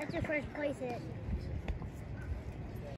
That's your first place hit.